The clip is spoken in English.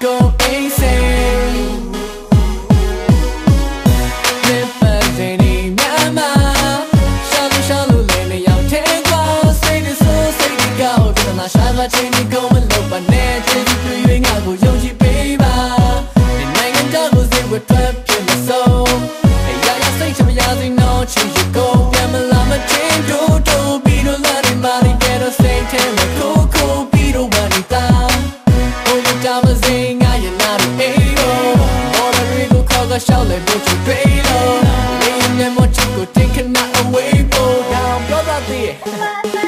go insane Bye.